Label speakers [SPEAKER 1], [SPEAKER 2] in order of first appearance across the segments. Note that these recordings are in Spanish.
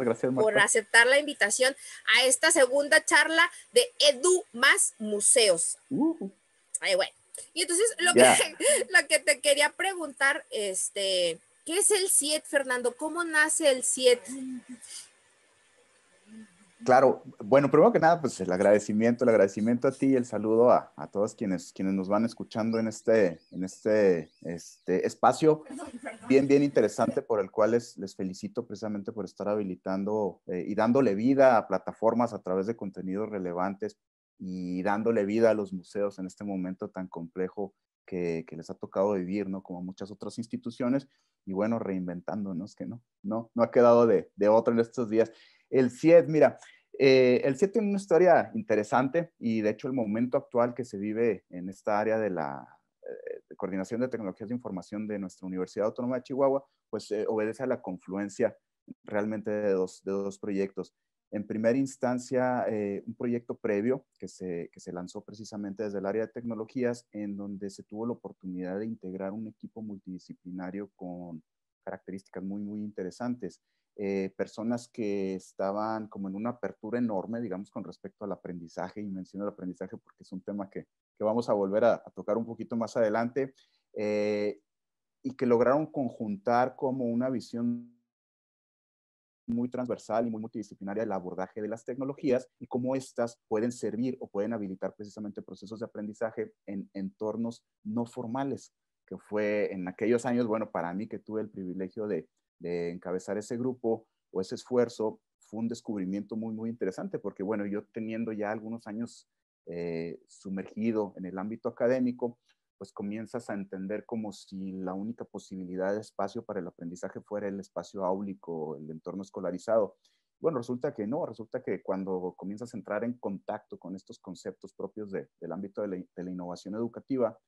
[SPEAKER 1] Gracias,
[SPEAKER 2] por aceptar la invitación a esta segunda charla de Edu más Museos. Uh. bueno. Y entonces lo que, lo que te quería preguntar, este, ¿qué es el CIET, Fernando? ¿Cómo nace el CIET?
[SPEAKER 1] Claro, bueno, primero que nada, pues el agradecimiento, el agradecimiento a ti y el saludo a, a, todos quienes, quienes nos van escuchando en este, en este, este espacio bien, bien interesante por el cual les, les felicito precisamente por estar habilitando eh, y dándole vida a plataformas a través de contenidos relevantes y dándole vida a los museos en este momento tan complejo que, que, les ha tocado vivir, ¿no? Como muchas otras instituciones, y bueno, reinventándonos, que no, no, no ha quedado de, de otro en estos días. El CIED, mira, eh, el CIED tiene una historia interesante y de hecho el momento actual que se vive en esta área de la eh, coordinación de tecnologías de información de nuestra Universidad Autónoma de Chihuahua, pues eh, obedece a la confluencia realmente de dos, de dos proyectos. En primera instancia, un proyecto previo que se, que se lanzó precisamente desde el área de tecnologías, en donde se tuvo la oportunidad de integrar un equipo multidisciplinario con características muy, muy interesantes. Eh, personas que estaban como en una apertura enorme, digamos, con respecto al aprendizaje, y menciono el aprendizaje porque es un tema que, vamos a volver a, tocar un poquito más adelante, eh, y que lograron conjuntar como una visión muy transversal y muy multidisciplinaria del abordaje de las tecnologías y cómo éstas pueden servir o pueden habilitar precisamente procesos de aprendizaje en entornos no formales, que fue en aquellos años, bueno, para mí que tuve el privilegio de, de encabezar ese grupo o ese esfuerzo fue un descubrimiento muy, muy interesante, porque bueno, yo teniendo ya algunos años eh, sumergido en el ámbito académico, pues comienzas a entender como si la única posibilidad de espacio para el aprendizaje fuera el espacio áulico, el entorno escolarizado. Bueno, resulta que no, resulta que cuando comienzas a entrar en contacto con estos conceptos propios del ámbito de la, de la innovación educativa,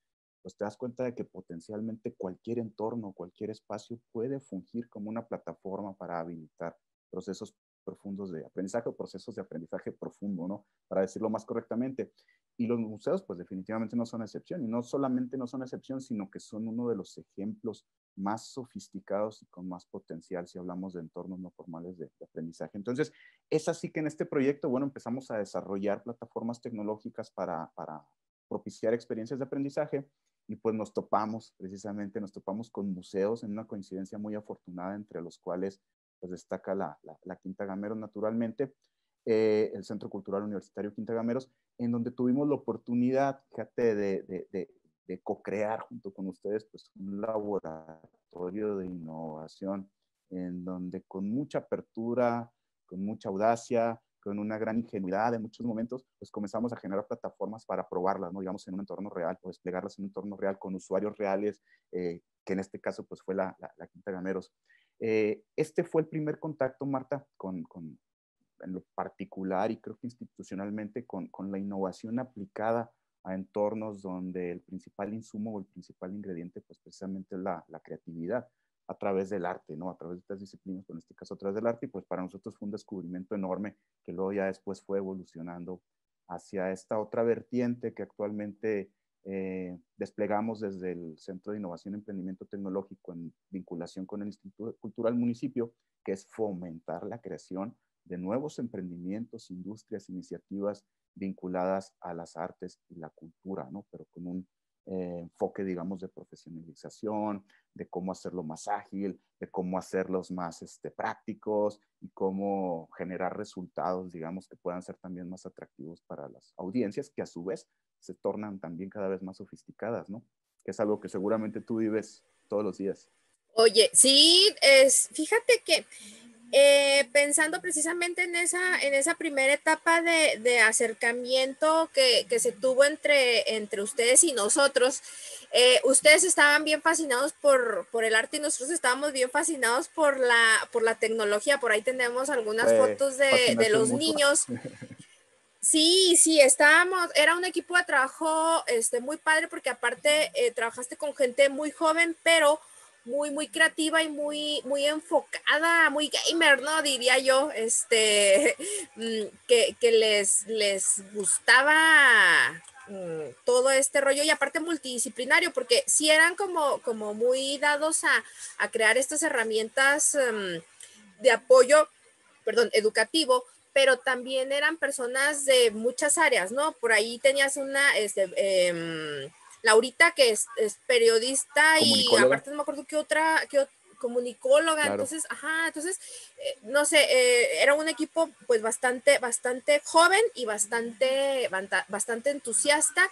[SPEAKER 1] pues te das cuenta de que potencialmente cualquier entorno, cualquier espacio puede fungir como una plataforma para habilitar procesos profundos de aprendizaje o procesos de aprendizaje profundo, ¿no? Para decirlo más correctamente. Y los museos, pues definitivamente no son excepción. Y no solamente no son excepción, sino que son uno de los ejemplos más sofisticados y con más potencial si hablamos de entornos no formales de, de aprendizaje. Entonces, es así que en este proyecto, bueno, empezamos a desarrollar plataformas tecnológicas para, para propiciar experiencias de aprendizaje y pues nos topamos, precisamente nos topamos con museos en una coincidencia muy afortunada entre los cuales pues destaca la, la, Quinta Gameros naturalmente, eh, el Centro Cultural Universitario Quinta Gameros, en donde tuvimos la oportunidad, fíjate, de, de, de, de co-crear junto con ustedes pues un laboratorio de innovación en donde con mucha apertura, con mucha audacia, con una gran ingenuidad en muchos momentos, pues comenzamos a generar plataformas para probarlas, ¿no? digamos, en un entorno real, o desplegarlas en un entorno real con usuarios reales, eh, que en este caso pues fue la, la, Quinta Gameros. Eh, este fue el primer contacto, Marta, con, con, en lo particular y creo que institucionalmente, con, con la innovación aplicada a entornos donde el principal insumo o el principal ingrediente, pues precisamente es la, la creatividad a través del arte, ¿no? A través de estas disciplinas, en este caso a través del arte, y pues para nosotros fue un descubrimiento enorme que luego ya después fue evolucionando hacia esta otra vertiente que actualmente eh, desplegamos desde el Centro de Innovación y Emprendimiento Tecnológico en vinculación con el Instituto Cultural Municipio, que es fomentar la creación de nuevos emprendimientos, industrias, iniciativas vinculadas a las artes y la cultura, ¿no? Pero con un eh, enfoque, digamos, de profesionalización, de cómo hacerlo más ágil, de cómo hacerlos más este, prácticos y cómo generar resultados, digamos, que puedan ser también más atractivos para las audiencias, que a su vez se tornan también cada vez más sofisticadas, ¿no? Que es algo que seguramente tú vives todos los días.
[SPEAKER 2] Oye, sí, es, fíjate que eh, pensando precisamente en esa, en esa primera etapa de, acercamiento que, se tuvo entre, entre ustedes y nosotros, eh, ustedes estaban bien fascinados por, por, el arte y nosotros estábamos bien fascinados por la, por la tecnología. Por ahí tenemos algunas fotos de, los niños. Sí, sí, estábamos, era un equipo de trabajo este, muy padre porque aparte eh, trabajaste con gente muy joven, pero muy, muy creativa y muy, muy enfocada, muy gamer, ¿no? Diría yo, este, mm, que, les, les gustaba mm, todo este rollo y aparte multidisciplinario, porque sí eran como, como muy dados a, crear estas herramientas mm, de apoyo, perdón, educativo, pero también eran personas de muchas áreas, ¿no? Por ahí tenías una, este, em, Laurita, que es, periodista y aparte no me acuerdo qué otra, qué comunicóloga, entonces, ajá, entonces, eh, no sé, eh, era un equipo pues bastante, bastante joven y bastante, bastante entusiasta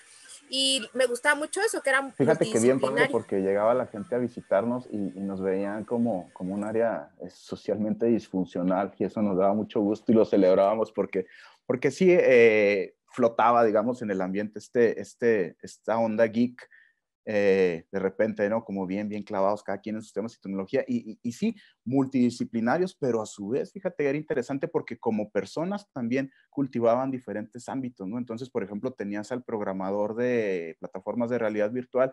[SPEAKER 2] y me gustaba mucho eso, que era
[SPEAKER 1] Fíjate que bien padre porque llegaba la gente a visitarnos y, nos veían como, como un área eh, socialmente disfuncional y eso nos daba mucho gusto y lo celebrábamos porque, porque sí, eh, flotaba, digamos, en el ambiente este, este, esta onda geek, eh, de repente, ¿no? Como bien, bien clavados cada quien en sus temas y tecnología, y, sí, multidisciplinarios, pero a su vez, fíjate, era interesante porque como personas también cultivaban diferentes ámbitos, ¿no? Entonces, por ejemplo, tenías al programador de plataformas de realidad virtual,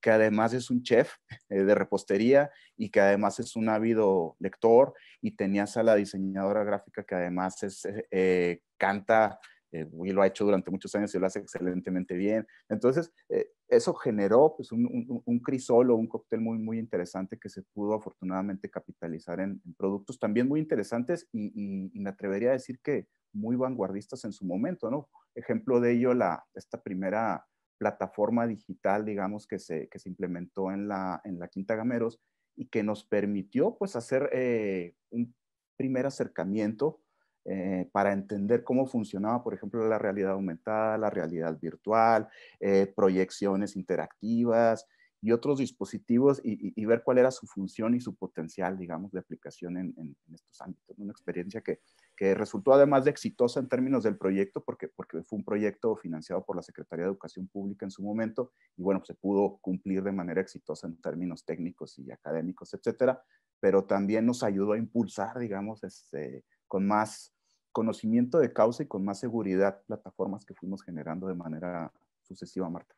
[SPEAKER 1] que además es un chef eh, de repostería y que además es un ávido lector, y tenías a la diseñadora gráfica que además es, eh, canta eh, y lo ha hecho durante muchos años y lo hace excelentemente bien. Entonces, eh, eso generó pues, un, un, crisol o un cóctel muy, muy interesante que se pudo afortunadamente capitalizar en, productos también muy interesantes y, y, me atrevería a decir que muy vanguardistas en su momento, ¿no? Ejemplo de ello, la, esta primera plataforma digital, digamos, que se, que se implementó en la, en la Quinta Gameros y que nos permitió pues hacer eh, un primer acercamiento eh, para entender cómo funcionaba, por ejemplo, la realidad aumentada, la realidad virtual, eh, proyecciones interactivas y otros dispositivos y, ver cuál era su función y su potencial, digamos, de aplicación en, estos ámbitos. Una experiencia que, que, resultó además de exitosa en términos del proyecto, porque, porque fue un proyecto financiado por la Secretaría de Educación Pública en su momento y bueno, se pudo cumplir de manera exitosa en términos técnicos y académicos, etcétera, pero también nos ayudó a impulsar, digamos, este, con más conocimiento de causa y con más seguridad plataformas que fuimos generando de manera sucesiva, Marta.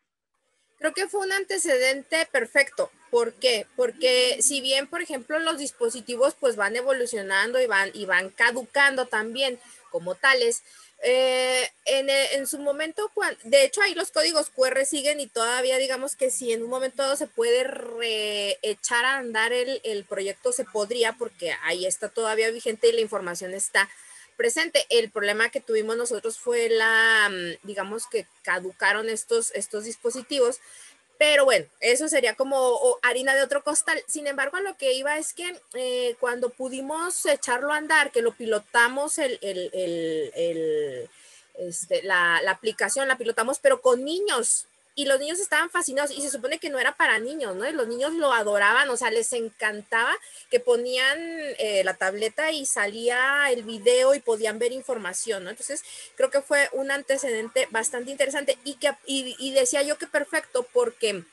[SPEAKER 2] Creo que fue un antecedente perfecto. ¿Por qué? Porque si bien, por ejemplo, los dispositivos pues van evolucionando y van, y van caducando también como tales, eh, en, en, su momento, de hecho ahí los códigos QR siguen y todavía digamos que si en un momento se puede echar a andar el, el proyecto, se podría porque ahí está todavía vigente y la información está presente. El problema que tuvimos nosotros fue la, mm, digamos que caducaron estos, estos dispositivos, pero bueno, eso sería como harina de otro costal. Sin embargo, lo que iba es que eh, cuando pudimos echarlo a andar, que lo pilotamos el, el, el, este, la, la, aplicación, la pilotamos, pero con niños, y los niños estaban fascinados y se supone que no era para niños, ¿no? Y los niños lo adoraban, o sea, les encantaba que ponían eh, la tableta y salía el video y podían ver información, ¿no? Entonces, creo que fue un antecedente bastante interesante y, que, y, decía yo que perfecto porque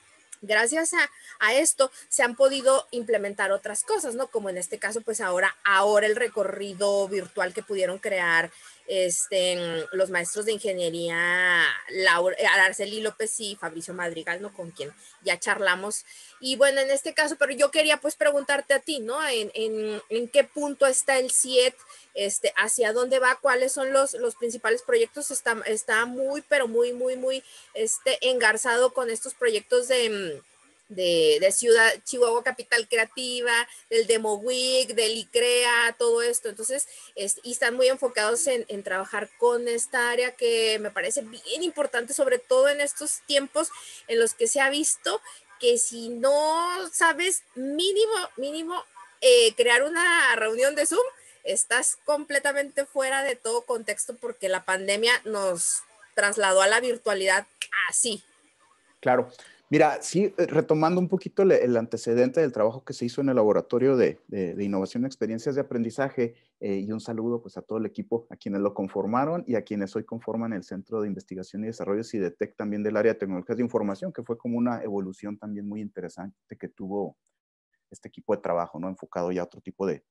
[SPEAKER 2] gracias a, a, esto se han podido implementar otras cosas, ¿no? Como en este caso, pues ahora, ahora el recorrido virtual que pudieron crear este, los maestros de ingeniería, Laura, eh, Araceli López y Fabricio Madrigal, ¿no? Con quien ya charlamos. Y bueno, en este caso, pero yo quería pues preguntarte a ti, ¿no? En, en, en qué punto está el CIET, este, hacia dónde va, cuáles son los, los principales proyectos, está, está muy, pero muy, muy, muy este, engarzado con estos proyectos de de, Ciudad Chihuahua Capital Creativa, del Demo Week, del ICREA, todo esto. Entonces, y están muy enfocados en, trabajar con esta área que me parece bien importante, sobre todo en estos tiempos en los que se ha visto que si no sabes mínimo, mínimo, eh, crear una reunión de Zoom, estás completamente fuera de todo contexto porque la pandemia nos trasladó a la virtualidad así.
[SPEAKER 1] Claro. Mira, sí, eh, retomando un poquito el, antecedente del trabajo que se hizo en el laboratorio de, innovación y experiencias de aprendizaje, eh, y un saludo pues a todo el equipo, a quienes lo conformaron y a quienes hoy conforman el Centro de Investigación y Desarrollo CIDETEC también del área de tecnologías de información, que fue como una evolución también muy interesante que tuvo este equipo de trabajo, ¿no? Enfocado ya a otro tipo de,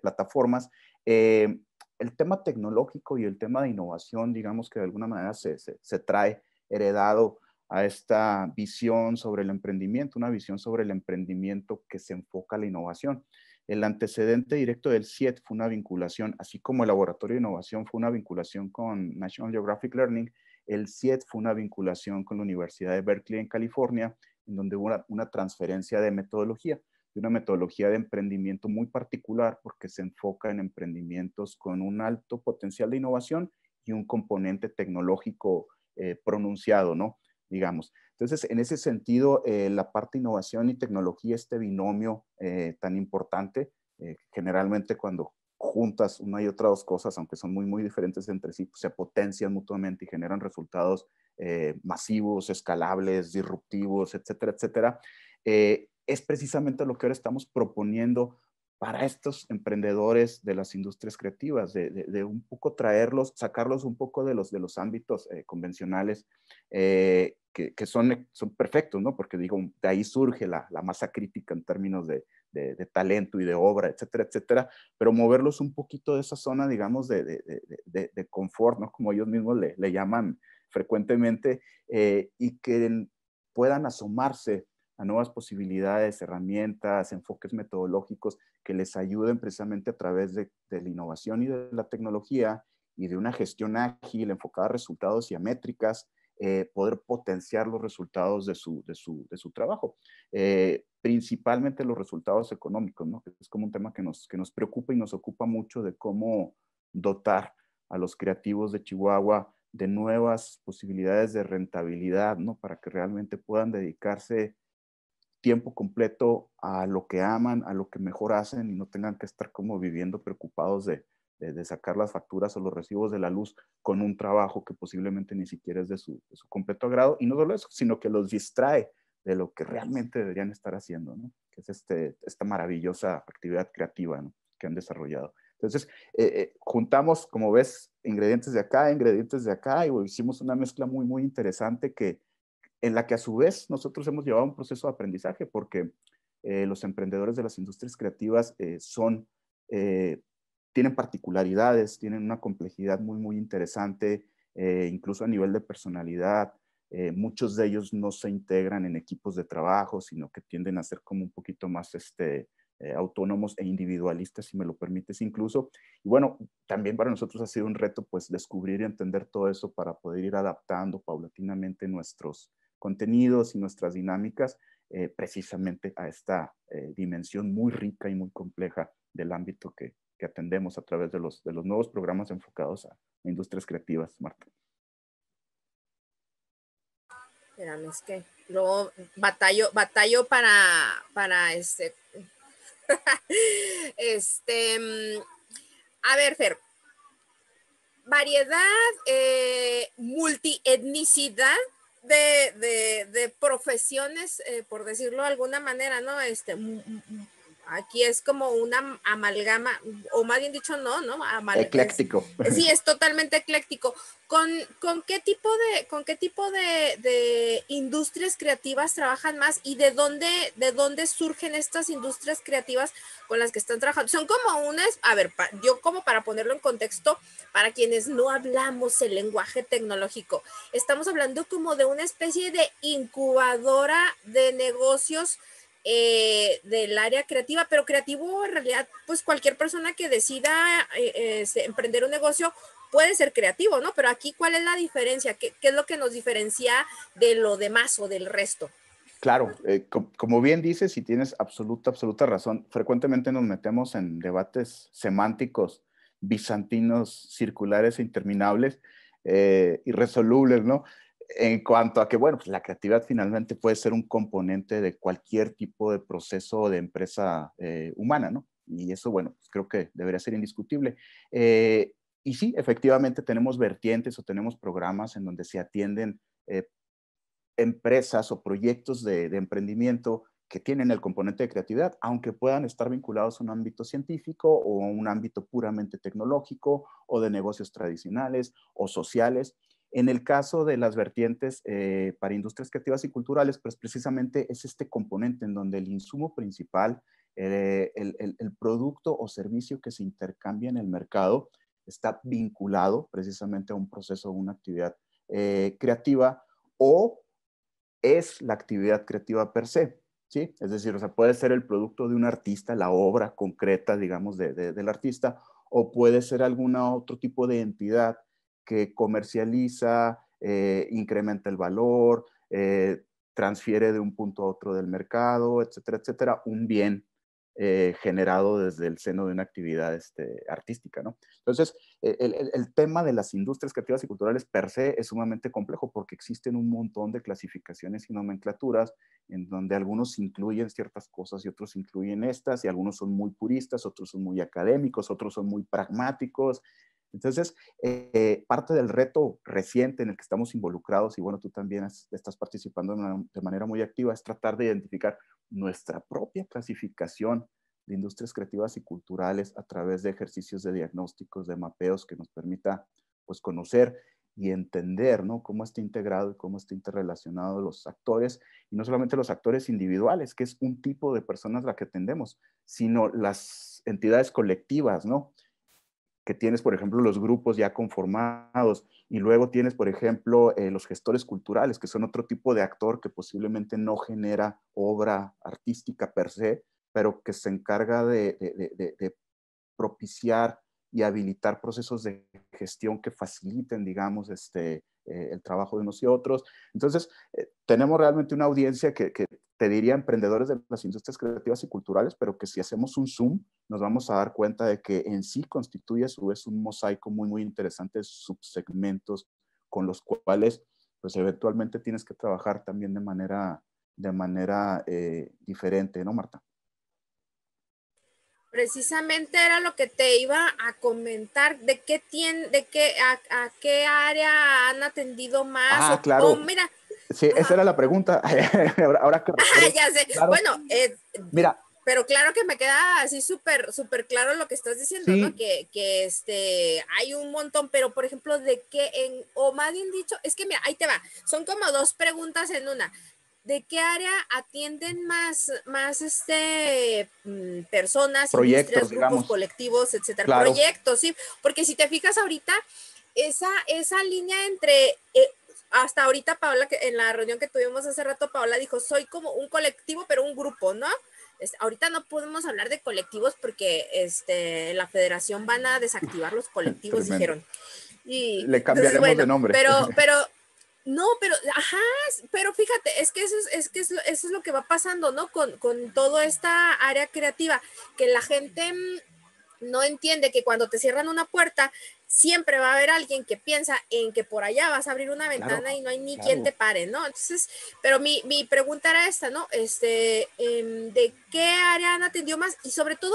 [SPEAKER 1] plataformas. Eh, el tema tecnológico y el tema de innovación, digamos que de alguna manera se trae heredado a esta visión sobre el emprendimiento, una visión sobre el emprendimiento que se enfoca a la innovación. El antecedente directo del CIET fue una vinculación, así como el Laboratorio de Innovación fue una vinculación con National Geographic Learning, el CIET fue una vinculación con la Universidad de Berkeley en California, en donde hubo una, transferencia de metodología, de una metodología de emprendimiento muy particular porque se enfoca en emprendimientos con un alto potencial de innovación y un componente tecnológico eh, pronunciado, ¿no? Digamos. Entonces, en ese sentido, eh, la parte innovación y tecnología, este binomio eh, tan importante, eh, generalmente cuando juntas una y otra dos cosas, aunque son muy, muy diferentes entre sí, pues, se potencian mutuamente y generan resultados masivos, escalables, disruptivos, etcétera, etcétera. es precisamente lo que ahora estamos proponiendo para estos emprendedores de las industrias creativas, de, un poco traerlos, sacarlos un poco de los, de los ámbitos eh, convencionales eh, que, son, son perfectos, ¿no? Porque digo, de ahí surge la, masa crítica en términos de, talento y de obra, etcétera, etcétera, pero moverlos un poquito de esa zona, digamos, de, confort, ¿no? Como ellos mismos le, llaman frecuentemente, eh, y que puedan asomarse a nuevas posibilidades, herramientas, enfoques metodológicos que les ayuden precisamente a través de, la innovación y de la tecnología y de una gestión ágil enfocada a resultados y a métricas, eh, poder potenciar los resultados de su, de su, de su trabajo. Eh, principalmente los resultados económicos, ¿no? es como un tema que nos, que nos preocupa y nos ocupa mucho de cómo dotar a los creativos de Chihuahua de nuevas posibilidades de rentabilidad, ¿no? Para que realmente puedan dedicarse tiempo completo a lo que aman, a lo que mejor hacen y no tengan que estar como viviendo preocupados de, sacar las facturas o los recibos de la luz con un trabajo que posiblemente ni siquiera es de su, completo agrado. Y no solo eso, sino que los distrae de lo que realmente deberían estar haciendo, ¿no? que es este, esta maravillosa actividad creativa que han desarrollado. Entonces, eh, eh, juntamos, como ves, ingredientes de acá, ingredientes de acá, y hicimos una mezcla muy, muy interesante que, en la que a su vez nosotros hemos llevado un proceso de aprendizaje porque eh, los emprendedores de las industrias creativas eh, son, eh, tienen particularidades, tienen una complejidad muy, muy interesante, incluso a nivel de personalidad. muchos de ellos no se integran en equipos de trabajo, sino que tienden a ser como un poquito más este, autónomos e individualistas, si me lo permites incluso. Y bueno, también para nosotros ha sido un reto pues descubrir y entender todo eso para poder ir adaptando paulatinamente nuestros, contenidos y nuestras dinámicas eh, precisamente a esta eh, dimensión muy rica y muy compleja del ámbito que, atendemos a través de los, de los nuevos programas enfocados a, industrias creativas, Marta.
[SPEAKER 2] Espérame, es que luego batallo, batallo para, para este, este, mm, a ver, Fer, variedad, eh, multietnicidad de, de, profesiones, eh, por decirlo de alguna manera, ¿no? Este, aquí es como una amalgama, o más bien dicho, no, ¿no?
[SPEAKER 1] ecléctico.
[SPEAKER 2] sí, es totalmente ecléctico. ¿Con, con qué tipo, de, con qué tipo de, industrias creativas trabajan más y de dónde, de dónde surgen estas industrias creativas con las que están trabajando? Son como unas, a ver, yo como para ponerlo en contexto, para quienes no hablamos el lenguaje tecnológico, estamos hablando como de una especie de incubadora de negocios eh, del área creativa, pero creativo en realidad, pues cualquier persona que decida eh, eh, emprender un negocio puede ser creativo, ¿no? Pero aquí, ¿cuál es la diferencia? ¿Qué, es lo que nos diferencia de lo demás o del resto?
[SPEAKER 1] Claro, eh, como bien dices y tienes absoluta, absoluta razón, frecuentemente nos metemos en debates semánticos bizantinos, circulares e interminables, irresolubles, ¿no? En cuanto a que, bueno, pues la creatividad finalmente puede ser un componente de cualquier tipo de proceso de empresa eh, humana, ¿no? Y eso, bueno, pues creo que debería ser indiscutible. Eh, y sí, efectivamente tenemos vertientes o tenemos programas en donde se atienden empresas o proyectos de, emprendimiento que tienen el componente de creatividad, aunque puedan estar vinculados a un ámbito científico o a un ámbito puramente tecnológico o de negocios tradicionales o sociales. En el caso de las vertientes eh, para industrias creativas y culturales, pues precisamente es este componente en donde el insumo principal, eh, el, producto o servicio que se intercambia en el mercado, está vinculado precisamente a un proceso o una actividad eh, creativa o es la actividad creativa per se. ¿sí? Es decir, o sea, puede ser el producto de un artista, la obra concreta, digamos, del artista, o puede ser algún otro tipo de entidad que comercializa, eh, incrementa el valor, eh, transfiere de un punto a otro del mercado, etcétera, etcétera, un bien eh, generado desde el seno de una actividad este, artística, ¿no? Entonces, e, el, tema de las industrias creativas y culturales per se es sumamente complejo porque existen un montón de clasificaciones y nomenclaturas en donde algunos incluyen ciertas cosas y otros incluyen estas, y algunos son muy puristas, otros son muy académicos, otros son muy pragmáticos. Entonces, eh, parte del reto reciente en el que estamos involucrados, y bueno, tú también estás participando de manera muy activa, es tratar de identificar nuestra propia clasificación de industrias creativas y culturales a través de ejercicios de diagnósticos, de mapeos que nos permita pues conocer y entender ¿no? cómo está integrado y cómo está interrelacionado los actores, y no solamente los actores individuales, que es un tipo de personas la que atendemos, sino las entidades colectivas, ¿no? Que tienes, por ejemplo, los grupos ya conformados y luego tienes, por ejemplo, eh, los gestores culturales, que son otro tipo de actor que posiblemente no genera obra artística per se, pero que se encarga de, propiciar y habilitar procesos de gestión que faciliten, digamos, este, eh, el trabajo de unos y otros. Entonces, eh, tenemos realmente una audiencia que, te diría emprendedores de las industrias creativas y culturales, pero que si hacemos un zoom, nos vamos a dar cuenta de que en sí constituye a su vez un mosaico muy, muy interesante de subsegmentos con los cuales, pues eventualmente tienes que trabajar también de manera, de manera eh, diferente, ¿no, Marta?
[SPEAKER 2] Precisamente era lo que te iba a comentar, de qué tiene, de qué, a, qué área han atendido más.
[SPEAKER 1] Ah, claro. mira. Sí, esa era la pregunta. ahora, que.
[SPEAKER 2] ya sé. bueno, eh, mira. Pero claro que me queda así súper, súper claro lo que estás diciendo, ¿no? Que, que, este, hay un montón, pero por ejemplo, de qué en, o más bien dicho, es que mira, ahí te va, son como dos preguntas en una. ¿de qué área atienden más, más este, mm, personas,
[SPEAKER 1] proyectos,
[SPEAKER 2] grupos, colectivos, etcétera? Proyectos, sí, porque si te fijas ahorita, esa, esa línea entre, eh, hasta ahorita Paola, que en la reunión que tuvimos hace rato, Paola dijo, soy como un colectivo, pero un grupo, ¿no? ahorita no podemos hablar de colectivos porque este, la federación van a desactivar los colectivos, dijeron.
[SPEAKER 1] Y, Le cambiaremos de nombre.
[SPEAKER 2] Pero, pero no, pero, ajá, pero fíjate, es que eso es, que eso, es lo que va pasando, ¿no? Con, con toda esta área creativa, que la gente mm, no entiende que cuando te cierran una puerta, siempre va a haber alguien que piensa en que por allá vas a abrir una ventana y no hay ni quien te pare, ¿no? Entonces, pero mi, mi pregunta era esta, ¿no? Este, em, ¿de qué área han atendido más? Y sobre todo,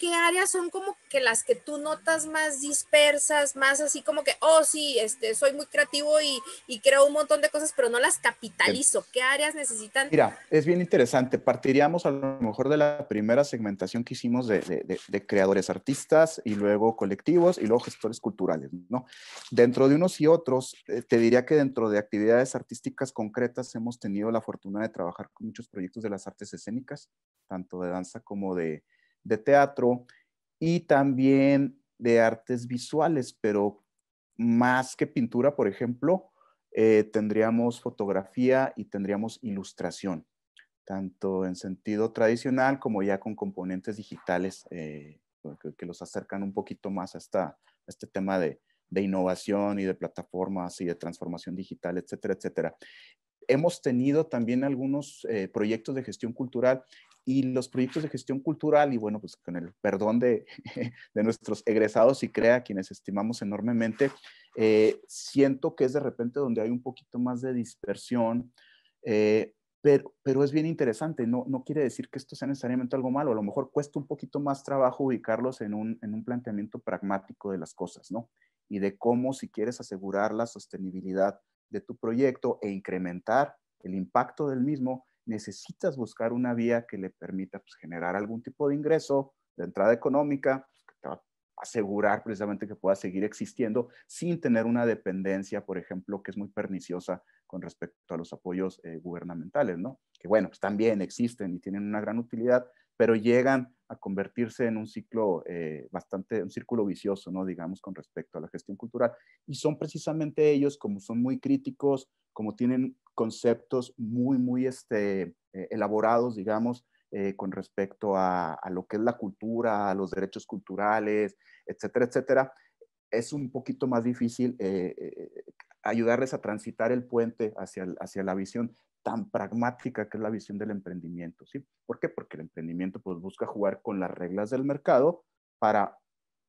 [SPEAKER 2] ¿qué áreas son como que las que tú notas más dispersas, más así como que, oh sí, este, soy muy creativo y, y creo un montón de cosas, pero no las capitalizo? ¿Qué áreas necesitan?
[SPEAKER 1] Mira, es bien interesante. Partiríamos a lo mejor de la primera segmentación que hicimos de, de, de creadores artistas y luego colectivos y luego gestores culturales, ¿no? Dentro de unos y otros, eh, te diría que dentro de actividades artísticas concretas hemos tenido la fortuna de trabajar con muchos proyectos de las artes escénicas, tanto de danza como de de teatro y también de artes visuales, pero más que pintura, por ejemplo, eh, tendríamos fotografía y tendríamos ilustración, tanto en sentido tradicional como ya con componentes digitales eh, que, los acercan un poquito más a, esta, este tema de, de, innovación y de plataformas y de transformación digital, etcétera, etcétera. Hemos tenido también algunos eh, proyectos de gestión cultural y los proyectos de gestión cultural, y bueno, pues con el perdón de, de nuestros egresados y crea, quienes estimamos enormemente, eh, siento que es de repente donde hay un poquito más de dispersión, eh, pero, pero, es bien interesante, no, no quiere decir que esto sea necesariamente algo malo, a lo mejor cuesta un poquito más trabajo ubicarlos en un, en un planteamiento pragmático de las cosas, ¿no? Y de cómo si quieres asegurar la sostenibilidad de tu proyecto e incrementar el impacto del mismo, necesitas buscar una vía que le permita pues, generar algún tipo de ingreso de entrada económica, pues, que te va a asegurar precisamente que pueda seguir existiendo sin tener una dependencia, por ejemplo, que es muy perniciosa con respecto a los apoyos eh, gubernamentales, ¿no? Que bueno, pues también existen y tienen una gran utilidad, pero llegan a convertirse en un ciclo eh, bastante, un círculo vicioso, ¿no? Digamos, con respecto a la gestión cultural. Y son precisamente ellos, como son muy críticos, como tienen conceptos muy, muy este, eh, elaborados, digamos, eh, con respecto a, a, lo que es la cultura, a los derechos culturales, etcétera, etcétera, es un poquito más difícil ayudarles a transitar el puente hacia, hacia la visión tan pragmática que es la visión del emprendimiento, ¿sí? ¿Por qué? Porque el emprendimiento pues busca jugar con las reglas del mercado para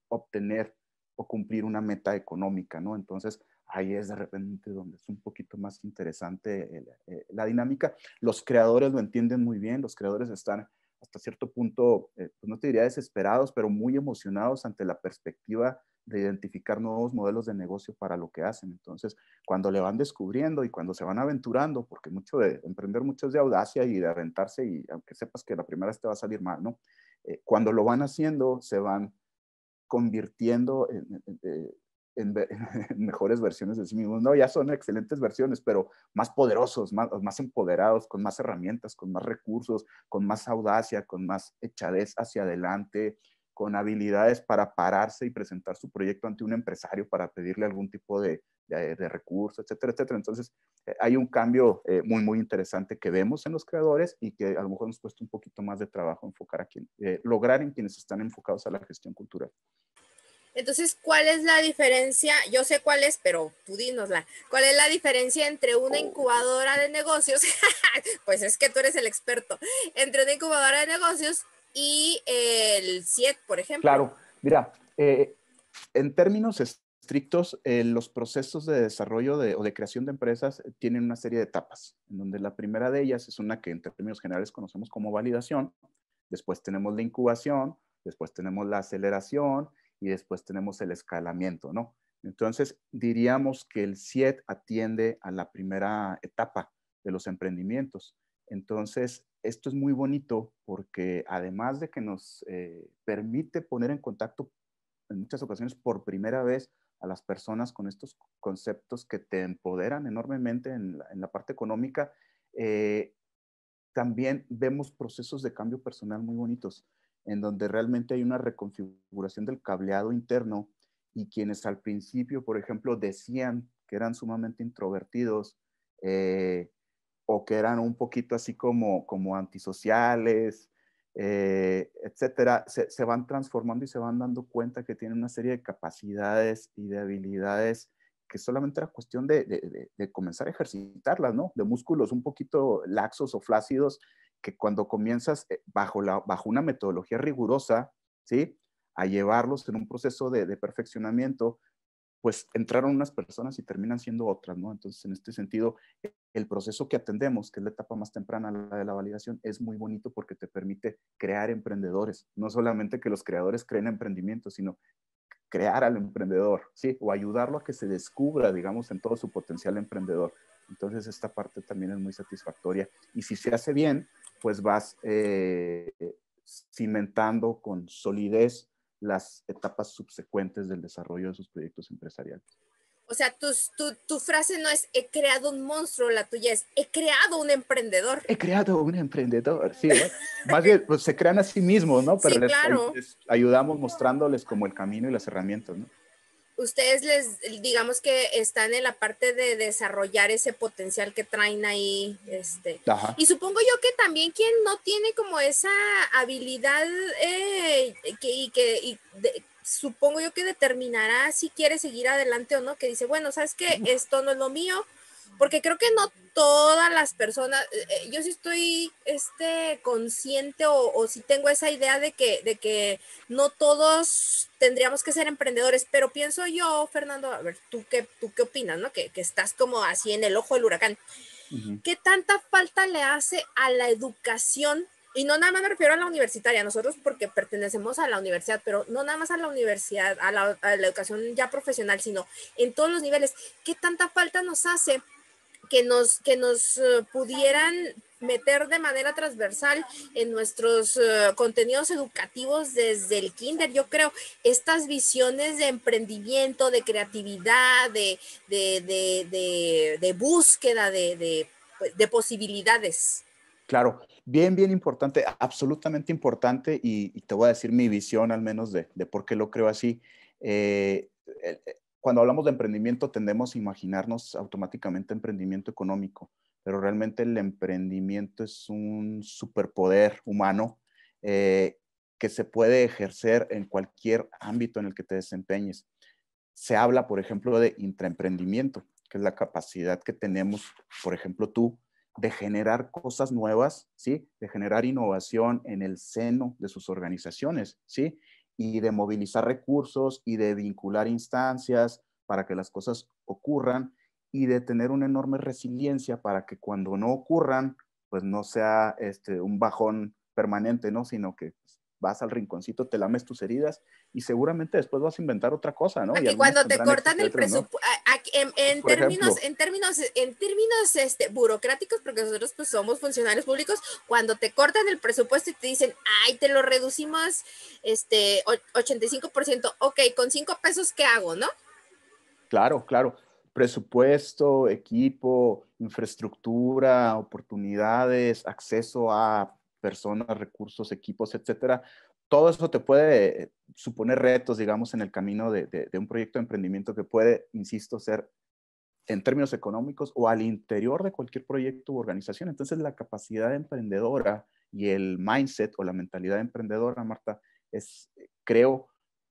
[SPEAKER 1] obtener o cumplir una meta económica, ¿no? Entonces, ahí es de repente donde es un poquito más interesante eh, la dinámica. Los creadores lo entienden muy bien, los creadores están hasta cierto punto, eh, pues no te diría desesperados, pero muy emocionados ante la perspectiva de identificar nuevos modelos de negocio para lo que hacen. Entonces, cuando le van descubriendo y cuando se van aventurando, porque mucho de emprender mucho es de audacia y de aventarse y aunque sepas que la primera vez te va a salir mal, ¿no? Eh, cuando lo van haciendo, se van convirtiendo en, en, mejores versiones de sí mismos. No, ya son excelentes versiones, pero más poderosos, más, más empoderados, con más herramientas, con más recursos, con más audacia, con más echadez hacia adelante, con habilidades para pararse y presentar su proyecto ante un empresario para pedirle algún tipo de, de, recurso, etcétera, etcétera. Entonces, eh, hay un cambio eh, muy, muy interesante que vemos en los creadores y que a lo mejor nos cuesta un poquito más de trabajo enfocar a quien, eh, lograr en quienes están enfocados a la gestión cultural.
[SPEAKER 2] Entonces, ¿cuál es la diferencia? Yo sé cuál es, pero tú dínosla. ¿Cuál es la diferencia entre una incubadora de negocios? pues es que tú eres el experto. Entre una incubadora de negocios y el CIET, por ejemplo.
[SPEAKER 1] Claro, mira, eh, en términos estrictos, eh, los procesos de desarrollo o de creación de empresas tienen una serie de etapas, en donde la primera de ellas es una que en términos generales conocemos como validación, después tenemos la incubación, después tenemos la aceleración y después tenemos el escalamiento, ¿no? Entonces, diríamos que el CIET atiende a la primera etapa de los emprendimientos. Entonces, esto es muy bonito porque además de que nos eh, permite poner en contacto en muchas ocasiones por primera vez a las personas con estos conceptos que te empoderan enormemente en la, parte económica, eh, también vemos procesos de cambio personal muy bonitos, en donde realmente hay una reconfiguración del cableado interno y quienes al principio, por ejemplo, decían que eran sumamente introvertidos, eh, o que eran un poquito así como, como antisociales, eh, etcétera, se, se, van transformando y se van dando cuenta que tienen una serie de capacidades y de habilidades que solamente era cuestión de, de, de, comenzar a ejercitarlas, ¿no? De músculos un poquito laxos o flácidos que cuando comienzas eh, bajo, la, bajo una metodología rigurosa, ¿sí? A llevarlos en un proceso de, de perfeccionamiento, pues entraron unas personas y terminan siendo otras, ¿no? Entonces, en este sentido, el proceso que atendemos, que es la etapa más temprana, la de la validación, es muy bonito porque te permite crear emprendedores, no solamente que los creadores creen emprendimientos, sino crear al emprendedor, ¿sí? O ayudarlo a que se descubra, digamos, en todo su potencial emprendedor. Entonces, esta parte también es muy satisfactoria. Y si se hace bien, pues vas eh, cimentando con solidez las etapas subsecuentes del desarrollo de sus proyectos empresariales.
[SPEAKER 2] O sea, tu, tu, frase no es he creado un monstruo, la tuya es he creado un emprendedor.
[SPEAKER 1] He creado un emprendedor, sí. Más bien, pues, se crean a sí mismos, ¿no?
[SPEAKER 2] Pero les,
[SPEAKER 1] ayudamos mostrándoles como el camino y las herramientas, ¿no?
[SPEAKER 2] Ustedes les, digamos que están en la parte de desarrollar ese potencial que traen ahí, este. Y supongo yo que también quien no tiene como esa habilidad eh, que, y que y supongo yo que determinará si quiere seguir adelante o no, que dice, bueno, sabes que esto no es lo mío, porque creo que no todas las personas, eh, eh, yo sí estoy este, consciente o, o sí tengo esa idea de que, de que no todos tendríamos que ser emprendedores, pero pienso yo, Fernando, a ver, ¿tú qué, tú qué opinas, no? Que, que estás como así en el ojo del huracán. ¿Qué tanta falta le hace a la educación y no nada más me refiero a la universitaria, nosotros porque pertenecemos a la universidad, pero no nada más a la universidad, a la, educación ya profesional, sino en todos los niveles. ¿Qué tanta falta nos hace que nos, que nos eh, pudieran meter de manera transversal en nuestros eh, contenidos educativos desde el kinder. Yo creo estas visiones de emprendimiento, de creatividad, de, de, búsqueda de, de posibilidades.
[SPEAKER 1] Claro, bien, bien importante, absolutamente importante y, te voy a decir mi visión al menos de, por qué lo creo así. Eh, cuando hablamos de emprendimiento tendemos a imaginarnos automáticamente emprendimiento económico, pero realmente el emprendimiento es un superpoder humano eh, que se puede ejercer en cualquier ámbito en el que te desempeñes. Se habla, por ejemplo, de intraemprendimiento, que es la capacidad que tenemos, por ejemplo, tú, de generar cosas nuevas, ¿sí? De generar innovación en el seno de sus organizaciones, ¿sí? Y de movilizar recursos y de vincular instancias para que las cosas ocurran y de tener una enorme resiliencia para que cuando no ocurran, pues no sea este, un bajón permanente, ¿no? Sino que vas al rinconcito, te lames tus heridas y seguramente después vas a inventar otra cosa, ¿no?
[SPEAKER 2] y cuando te cortan el presupuesto, en, términos, en términos, en términos este, burocráticos, porque nosotros pues somos funcionarios públicos, cuando te cortan el presupuesto y te dicen, ay, te lo reducimos este 85%, ok, con cinco pesos, ¿qué hago, no?
[SPEAKER 1] Claro, claro. Presupuesto, equipo, infraestructura, oportunidades, acceso a personas, recursos, equipos, etcétera, todo eso te puede suponer retos, digamos, en el camino de, un proyecto de emprendimiento que puede, insisto, ser en términos económicos o al interior de cualquier proyecto u organización. Entonces, la capacidad emprendedora y el mindset o la mentalidad emprendedora, Marta, es, creo,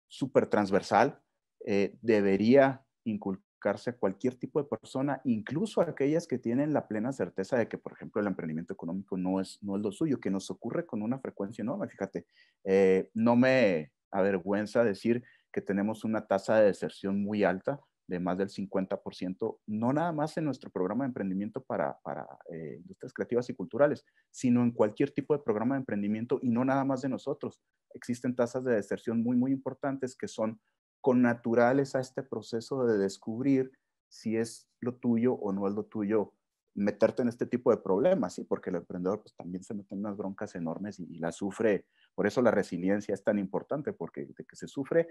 [SPEAKER 1] súper transversal. Eh, debería inculcar a cualquier tipo de persona, incluso a aquellas que tienen la plena certeza de que, por ejemplo, el emprendimiento económico no es, no es lo suyo, que nos ocurre con una frecuencia enorme. Fíjate, eh, no me avergüenza decir que tenemos una tasa de deserción muy alta, de más del 50%, no nada más en nuestro programa de emprendimiento para, para eh, industrias creativas y culturales, sino en cualquier tipo de programa de emprendimiento y no nada más de nosotros. Existen tasas de deserción muy, muy importantes que son con naturales a este proceso de descubrir si es lo tuyo o no es lo tuyo meterte en este tipo de problemas, ¿sí? Porque el emprendedor pues también se mete en unas broncas enormes y, y la sufre. Por eso la resiliencia es tan importante, porque de que se sufre,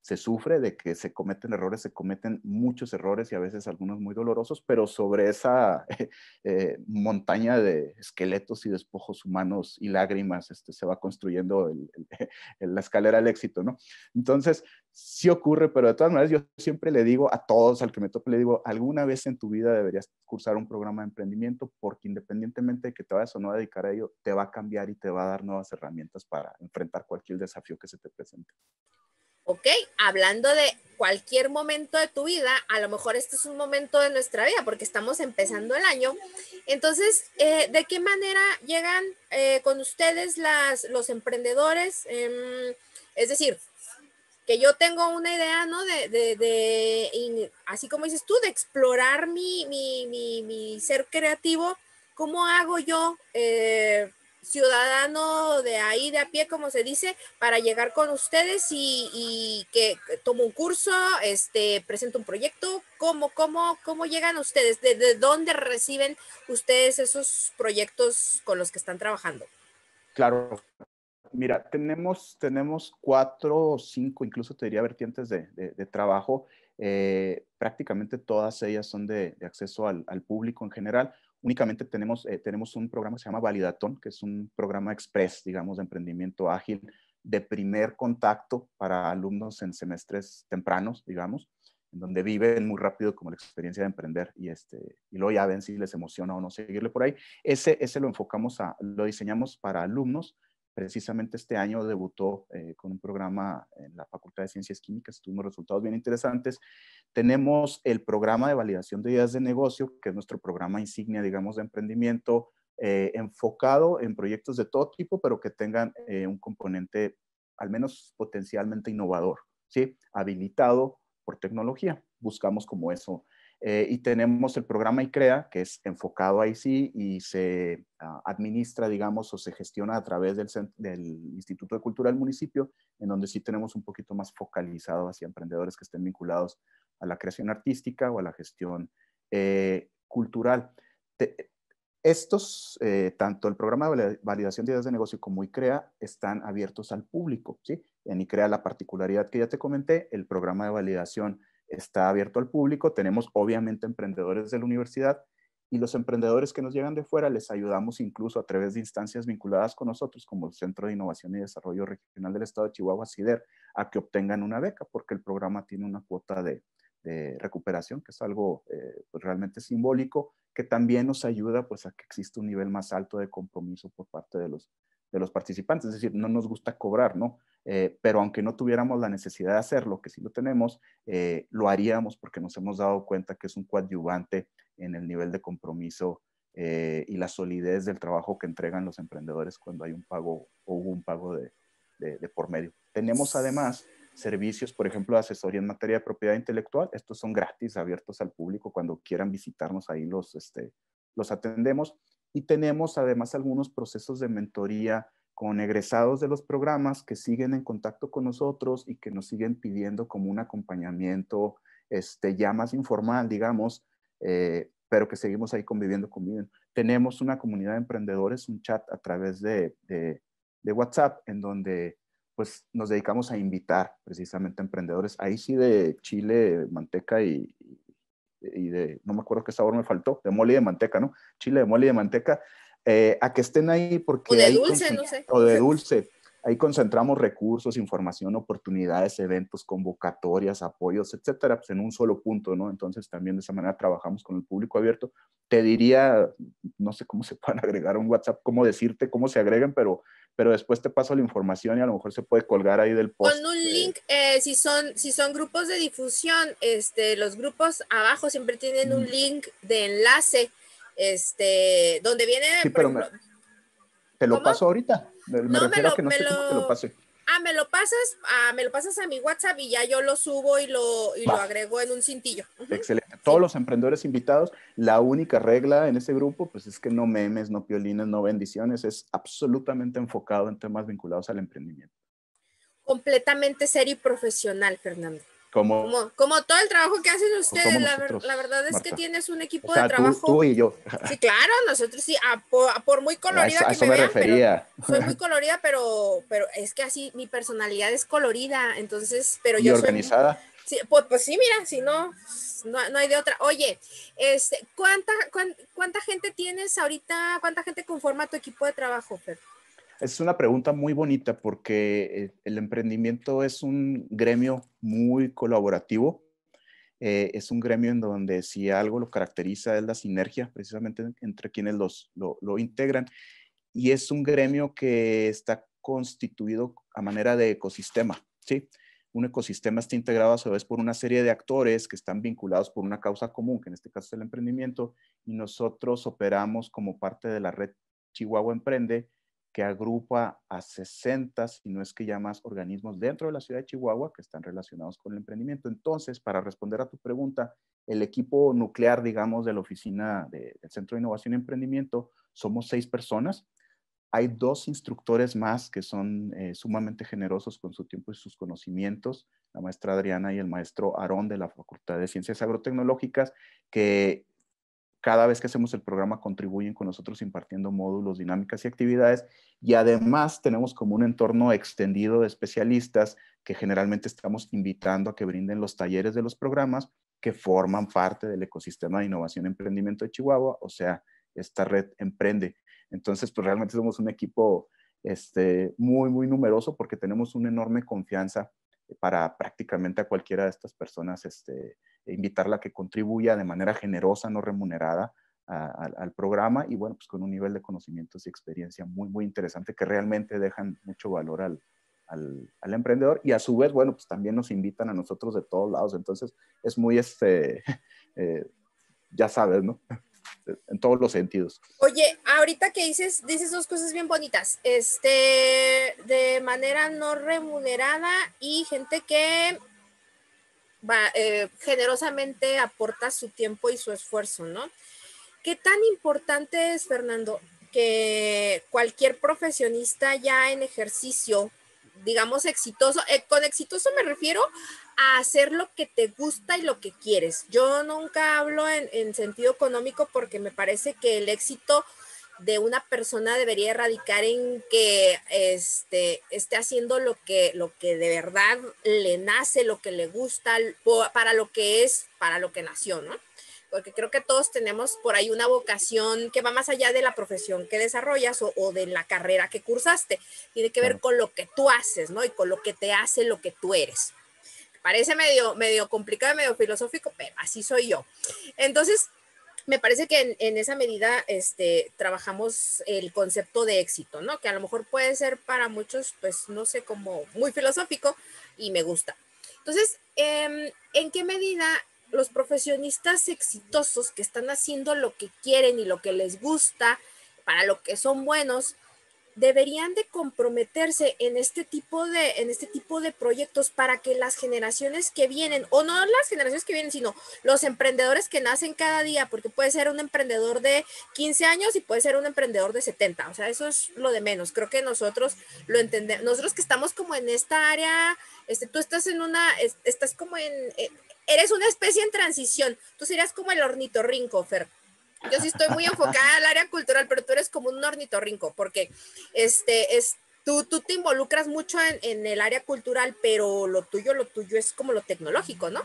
[SPEAKER 1] se sufre de que se cometen errores, se cometen muchos errores y a veces algunos muy dolorosos, pero sobre esa eh, montaña de esqueletos y despojos humanos y lágrimas este, se va construyendo la escalera al éxito, ¿no? Entonces, sí ocurre, pero de todas maneras yo siempre le digo a todos, al que me toque, le digo, alguna vez en tu vida deberías cursar un programa de emprendimiento porque independientemente de que te vayas o no a dedicar a ello, te va a cambiar y te va a dar nuevas herramientas para enfrentar cualquier desafío que se te presente.
[SPEAKER 2] ¿Ok? Hablando de cualquier momento de tu vida, a lo mejor este es un momento de nuestra vida porque estamos empezando el año. Entonces, eh, ¿de qué manera llegan eh, con ustedes las, los emprendedores? Em, es decir, que yo tengo una idea, ¿no? De, de, así como dices tú, de explorar mi, mi, mi, mi ser creativo. ¿Cómo hago yo? Ciudadano de ahí de a pie, como se dice, para llegar con ustedes y, que tomo un curso, este, presento un proyecto, ¿cómo, cómo, cómo llegan ustedes? ¿De, dónde reciben ustedes esos proyectos con los que están trabajando?
[SPEAKER 1] Claro. Mira, tenemos, tenemos cuatro o cinco, incluso te diría vertientes de, de, trabajo. Eh, prácticamente todas ellas son de, acceso al público en general únicamente tenemos, eh, tenemos un programa que se llama Validatón, que es un programa express, digamos, de emprendimiento ágil de primer contacto para alumnos en semestres tempranos, digamos, en donde viven muy rápido como la experiencia de emprender y, este, y luego ya ven si les emociona o no seguirle por ahí. Ese, ese lo enfocamos, a, lo diseñamos para alumnos. Precisamente este año debutó eh, con un programa en la Facultad de Ciencias Químicas, tuvimos resultados bien interesantes, Tenemos el programa de validación de ideas de negocio, que es nuestro programa insignia, digamos, de emprendimiento, eh, enfocado en proyectos de todo tipo, pero que tengan eh, un componente al menos potencialmente innovador, ¿sí? Habilitado por tecnología. Buscamos como eso eh, y tenemos el programa ICREA, que es enfocado ahí sí y se ah, administra, digamos, o se gestiona a través del, del, Instituto de Cultura del municipio, en donde sí tenemos un poquito más focalizado hacia emprendedores que estén vinculados a la creación artística o a la gestión eh, cultural. estos, eh, tanto el programa de validación de ideas de negocio como ICREA, están abiertos al público. ¿sí? En ICREA la particularidad que ya te comenté, el programa de validación está abierto al público. Tenemos obviamente emprendedores de la universidad y los emprendedores que nos llegan de fuera les ayudamos incluso a través de instancias vinculadas con nosotros, como el Centro de Innovación y Desarrollo Regional del Estado de Chihuahua, CIDER, a que obtengan una beca, porque el programa tiene una cuota de, recuperación, que es algo eh, pues, realmente simbólico, que también nos ayuda pues, a que exista un nivel más alto de compromiso por parte de los, de los participantes. Es decir, no nos gusta cobrar, ¿no? Eh, pero aunque no tuviéramos la necesidad de hacerlo, que sí lo tenemos, eh, lo haríamos porque nos hemos dado cuenta que es un coadyuvante en el nivel de compromiso eh, y la solidez del trabajo que entregan los emprendedores cuando hay un pago o un pago de, de, por medio. Tenemos además servicios, por ejemplo, de asesoría en materia de propiedad intelectual. Estos son gratis, abiertos al público. Cuando quieran visitarnos ahí los, este, los atendemos. Y tenemos además algunos procesos de mentoría con egresados de los programas que siguen en contacto con nosotros y que nos siguen pidiendo como un acompañamiento este, ya más informal, digamos, eh, pero que seguimos ahí conviviendo conmigo. Tenemos una comunidad de emprendedores, un chat a través de, de, WhatsApp en donde pues nos dedicamos a invitar precisamente a emprendedores, ahí sí de chile, manteca y de, no me acuerdo qué sabor me faltó, de mole y de manteca, ¿no? Chile de mole y de manteca, eh, a que estén ahí porque...
[SPEAKER 2] O de dulce, no sé. O
[SPEAKER 1] de dulce. Ahí concentramos recursos, información, oportunidades, eventos, convocatorias, apoyos, etcétera, pues en un solo punto, ¿no? Entonces también de esa manera trabajamos con el público abierto. Te diría, no sé cómo se pueden agregar a un WhatsApp, cómo decirte cómo se agreguen, pero, pero después te paso la información y a lo mejor se puede colgar ahí del post.
[SPEAKER 2] Con un link, eh, si, son, si son grupos de difusión, este, los grupos abajo siempre tienen un link de enlace este, donde viene...
[SPEAKER 1] Sí, pero te lo paso ahorita. Me, refiero a que no sé cómo te lo pase.
[SPEAKER 2] Ah, me lo pasas, ah, me lo pasas a mi WhatsApp y ya yo lo subo y lo, y lo agrego en un cintillo.
[SPEAKER 1] Excelente. Todos los emprendedores invitados, la única regla en ese grupo, pues es que no memes, no piolines, no bendiciones, es absolutamente enfocado en temas vinculados al emprendimiento.
[SPEAKER 2] Completamente serio y profesional, Fernando.
[SPEAKER 1] Como,
[SPEAKER 2] como, todo el trabajo que hacen ustedes, la, verdad es que tienes un equipo de trabajo.
[SPEAKER 1] Tú, y yo.
[SPEAKER 2] Sí, claro, nosotros sí, por, muy colorida que me, refería. soy muy colorida, pero, pero es que así mi personalidad es colorida, entonces, pero yo
[SPEAKER 1] ¿Y organizada?
[SPEAKER 2] sí, pues, pues, sí, mira, si no, no, hay de otra. Oye, este, ¿cuánta, cuánta, gente tienes ahorita? ¿Cuánta gente conforma tu equipo de trabajo, Fer?
[SPEAKER 1] Es una pregunta muy bonita porque eh, el emprendimiento es un gremio muy colaborativo. Eh, es un gremio en donde si algo lo caracteriza es la sinergia precisamente entre quienes los, lo, integran. Y es un gremio que está constituido a manera de ecosistema, ¿sí? Un ecosistema está integrado a su vez por una serie de actores que están vinculados por una causa común, que en este caso es el emprendimiento, y nosotros operamos como parte de la red Chihuahua Emprende, que agrupa a 60, si no es que ya más, organismos dentro de la ciudad de Chihuahua que están relacionados con el emprendimiento. Entonces, para responder a tu pregunta, el equipo nuclear, digamos, de la oficina del Centro de Innovación y Emprendimiento, somos seis personas. Hay dos instructores más que son eh, sumamente generosos con su tiempo y sus conocimientos, la maestra Adriana y el maestro Aarón de la Facultad de Ciencias Agrotecnológicas, que cada vez que hacemos el programa contribuyen con nosotros impartiendo módulos, dinámicas y actividades. Y además tenemos como un entorno extendido de especialistas que generalmente estamos invitando a que brinden los talleres de los programas que forman parte del ecosistema de innovación y emprendimiento de Chihuahua, o sea, esta red emprende. Entonces, pues realmente somos un equipo este, muy, muy numeroso porque tenemos una enorme confianza para prácticamente a cualquiera de estas personas este, invitarla a que contribuya de manera generosa, no remunerada, al programa y bueno, pues con un nivel de conocimientos y experiencia muy, muy interesante que realmente dejan mucho valor al, al, emprendedor y a su vez, bueno, pues también nos invitan a nosotros de todos lados. Entonces, es muy, este, eh, ya sabes, ¿no? en todos los sentidos.
[SPEAKER 2] Oye, ahorita que dices, dices dos cosas bien bonitas, este, de manera no remunerada y gente que va, eh, generosamente aporta su tiempo y su esfuerzo, ¿no? ¿Qué tan importante es, Fernando, que cualquier profesionista ya en ejercicio, digamos exitoso, eh, con exitoso me refiero a hacer lo que te gusta y lo que quieres. Yo nunca hablo en, sentido económico porque me parece que el éxito de una persona debería radicar en que este, esté haciendo lo que, lo que de verdad le nace, lo que le gusta, para lo que es, para lo que nació, ¿no? Porque creo que todos tenemos por ahí una vocación que va más allá de la profesión que desarrollas o, o de la carrera que cursaste. Tiene que ver con lo que tú haces, ¿no? Y con lo que te hace lo que tú eres. Parece medio, medio complicado, medio filosófico, pero así soy yo. Entonces, me parece que en, esa medida este, trabajamos el concepto de éxito, ¿no? Que a lo mejor puede ser para muchos, pues, no sé, como muy filosófico y me gusta. Entonces, em, ¿en qué medida los profesionistas exitosos que están haciendo lo que quieren y lo que les gusta, para lo que son buenos, deberían de comprometerse en este tipo de en este tipo de proyectos para que las generaciones que vienen o no las generaciones que vienen sino los emprendedores que nacen cada día porque puede ser un emprendedor de 15 años y puede ser un emprendedor de 70 o sea eso es lo de menos. Creo que nosotros lo entendemos nosotros que estamos como en esta área este tú estás en una estás como en eh, eres una especie en transición. Tú serías como el ornitorrinco Fer yo sí estoy muy enfocada al área cultural, pero tú eres como un ornitorrinco, porque este es tú, tú te involucras mucho en, en, el área cultural, pero lo tuyo, lo tuyo es como lo tecnológico, ¿no?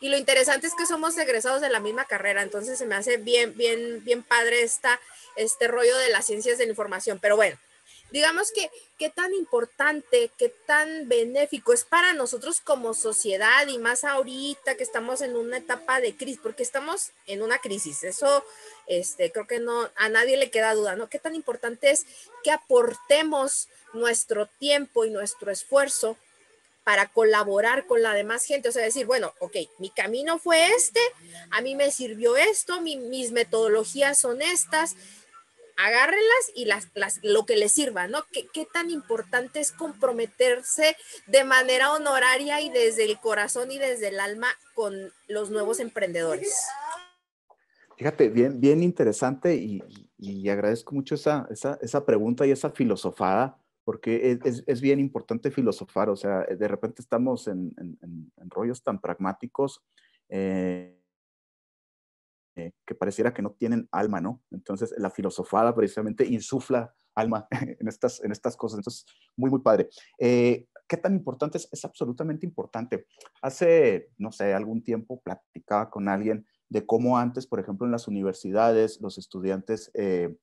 [SPEAKER 2] Y lo interesante es que somos egresados de la misma carrera, entonces se me hace bien, bien, bien padre esta, este rollo de las ciencias de la información. Pero bueno, digamos que qué tan importante, qué tan benéfico es para nosotros como sociedad y más ahorita que estamos en una etapa de crisis, porque estamos en una crisis, eso este, creo que no, a nadie le queda duda, ¿no? Qué tan importante es que aportemos nuestro tiempo y nuestro esfuerzo para colaborar con la demás gente, o sea, decir, bueno, ok, mi camino fue este, a mí me sirvió esto, mis metodologías son estas, agárrenlas y las, las, lo que les sirva, ¿no? ¿Qué, ¿Qué, tan importante es comprometerse de manera honoraria y desde el corazón y desde el alma con los nuevos emprendedores?
[SPEAKER 1] Fíjate, bien, bien interesante y, y agradezco mucho esa, esa, esa, pregunta y esa filosofada, porque es, es, bien importante filosofar, o sea, de repente estamos en, en, en rollos tan pragmáticos. Eh, eh, que pareciera que no tienen alma, ¿no? Entonces, la filosofada precisamente insufla alma en estas, en estas cosas. Entonces, muy, muy padre. Eh, ¿Qué tan importante es? Es absolutamente importante. Hace, no sé, algún tiempo platicaba con alguien de cómo antes, por ejemplo, en las universidades, los estudiantes eh,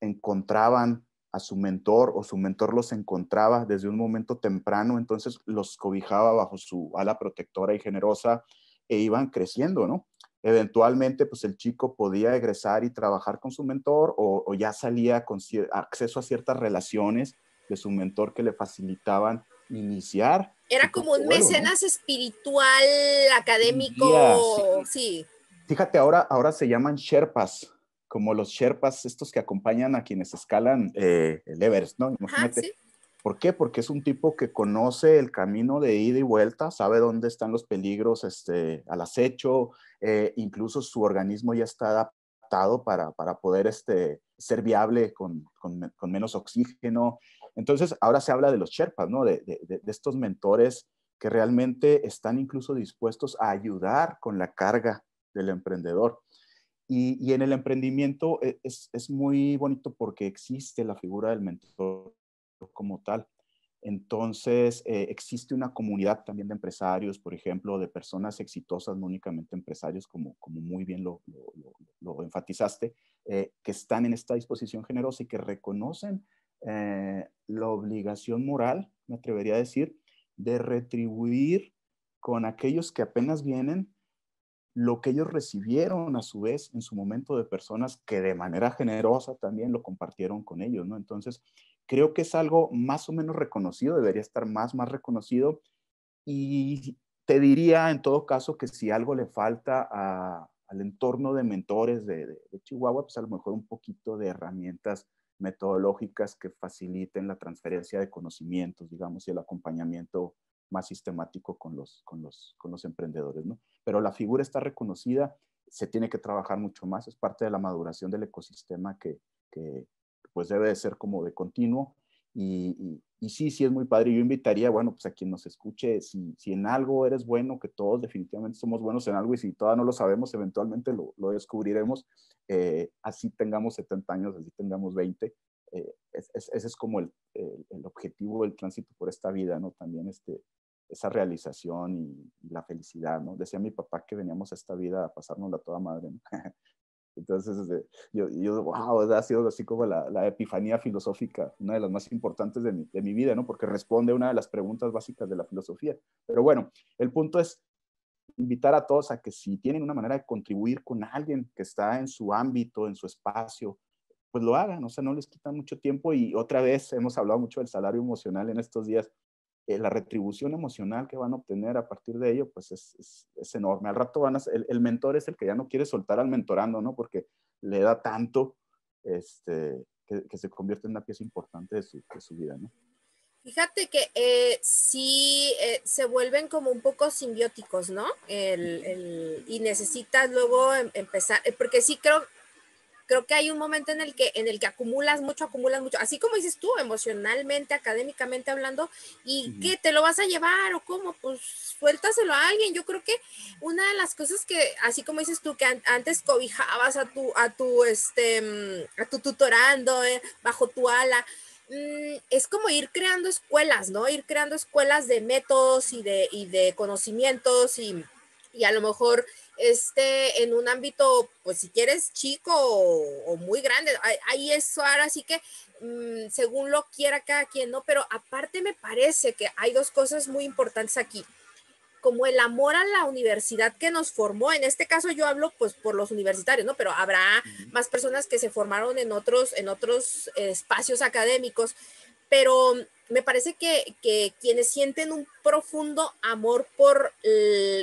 [SPEAKER 1] encontraban a su mentor o su mentor los encontraba desde un momento temprano, entonces los cobijaba bajo su ala protectora y generosa e iban creciendo, ¿no? Eventualmente, pues el chico podía egresar y trabajar con su mentor o, ya salía con acceso a ciertas relaciones de su mentor que le facilitaban iniciar.
[SPEAKER 2] Era como un mecenas espiritual, académico, sí.
[SPEAKER 1] Fíjate, ahora, ahora se llaman Sherpas, como los Sherpas, estos que acompañan a quienes escalan eh, el Everest, ¿no? Imagínate. ¿Por qué? Porque es un tipo que conoce el camino de ida y vuelta, sabe dónde están los peligros este, al acecho, eh, incluso su organismo ya está adaptado para, para poder este, ser viable con, menos oxígeno. Entonces, ahora se habla de los Sherpas, ¿no? De, estos mentores que realmente están incluso dispuestos a ayudar con la carga del emprendedor. Y, y en el emprendimiento eh, es, es muy bonito porque existe la figura del mentor como tal. Entonces, eh, existe una comunidad también de empresarios, por ejemplo, de personas exitosas, no únicamente empresarios, como, muy bien lo, lo, enfatizaste, eh, que están en esta disposición generosa y que reconocen eh, la obligación moral, me atrevería a decir, de retribuir con aquellos que apenas vienen lo que ellos recibieron a su vez en su momento de personas que de manera generosa también lo compartieron con ellos, ¿no? Entonces, creo que es algo más o menos reconocido, debería estar más, más reconocido. Y te diría en todo caso que si algo le falta al entorno de mentores de, Chihuahua, pues a lo mejor un poquito de herramientas metodológicas que faciliten la transferencia de conocimientos, digamos, y el acompañamiento más sistemático con los, con los, con los emprendedores, ¿no? Pero la figura está reconocida, se tiene que trabajar mucho más, es parte de la maduración del ecosistema que, que pues debe de ser como de continuo. Y, y, sí, sí es muy padre. Yo invitaría, bueno, pues a quien nos escuche, si, si, en algo eres bueno, que todos definitivamente somos buenos en algo y si todavía no lo sabemos, eventualmente lo, lo descubriremos. Eh, así tengamos 70 años, así tengamos 20. Eh, ese es como el, el, objetivo del tránsito por esta vida, ¿no? También este, esa realización y, la felicidad, ¿no? Decía mi papá que veníamos a esta vida a pasárnosla toda madre, ¿no? Entonces, este, yo, yo, wow, ha sido así como la, la, epifanía filosófica, una de las más importantes de mi, de mi, vida, ¿no? Porque responde a una de las preguntas básicas de la filosofía. Pero bueno, el punto es invitar a todos a que si tienen una manera de contribuir con alguien que está en su ámbito, en su espacio, pues lo hagan, o sea, no les quitan mucho tiempo y otra vez hemos hablado mucho del salario emocional en estos días eh, la retribución emocional que van a obtener a partir de ello, pues es, enorme. Al rato van a, el, el, mentor es el que ya no quiere soltar al mentorando, ¿no? Porque le da tanto este, que, se convierte en una pieza importante de su, de su vida, ¿no?
[SPEAKER 2] Fíjate que eh, sí eh, se vuelven como un poco simbióticos, ¿no? El, el, y necesitas luego em, empezar, porque sí creo, creo que hay un momento en el que en el que acumulas mucho, acumulas mucho, así como dices tú, emocionalmente, académicamente hablando, y qué te lo vas a llevar o cómo, pues suéltaselo a alguien. Yo creo que una de las cosas que, así como dices tú, que antes cobijabas a tu, a tu, este, mm, a tu tutorando eh, bajo tu ala, mm, es como ir creando escuelas, ¿no? Ir creando escuelas de métodos y de, y de conocimientos y, y a lo mejor este, en un ámbito, pues si quieres chico o, muy grande, ahí eso ahora sí que mmm, según lo quiera cada quien, ¿no? Pero aparte me parece que hay dos cosas muy importantes aquí como el amor a la universidad que nos formó. En este caso yo hablo pues por los universitarios, ¿no? Pero habrá más personas que se formaron en otros, en otros espacios académicos, pero me parece que, que quienes sienten un profundo amor por,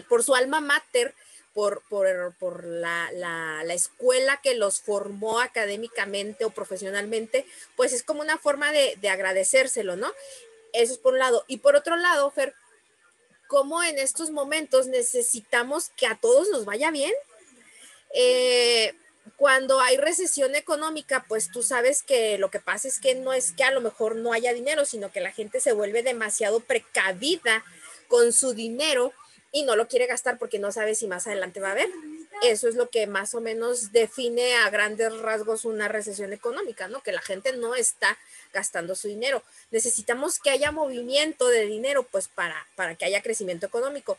[SPEAKER 2] por su alma mater, por, por, por la, la, la, escuela que los formó académicamente o profesionalmente, pues es como una forma de, de agradecérselo, ¿no? Eso es por un lado. Y por otro lado, Fer, ¿cómo en estos momentos necesitamos que a todos nos vaya bien? Eh, cuando hay recesión económica, pues tú sabes que lo que pasa es que no es que a lo mejor no haya dinero, sino que la gente se vuelve demasiado precavida con su dinero y no lo quiere gastar porque no sabe si más adelante va a haber. Eso es lo que más o menos define a grandes rasgos una recesión económica, ¿no? Que la gente no está gastando su dinero. Necesitamos que haya movimiento de dinero, pues para, para que haya crecimiento económico.